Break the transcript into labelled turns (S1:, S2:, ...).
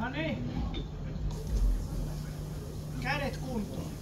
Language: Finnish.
S1: No niin. Kädet kuntoon.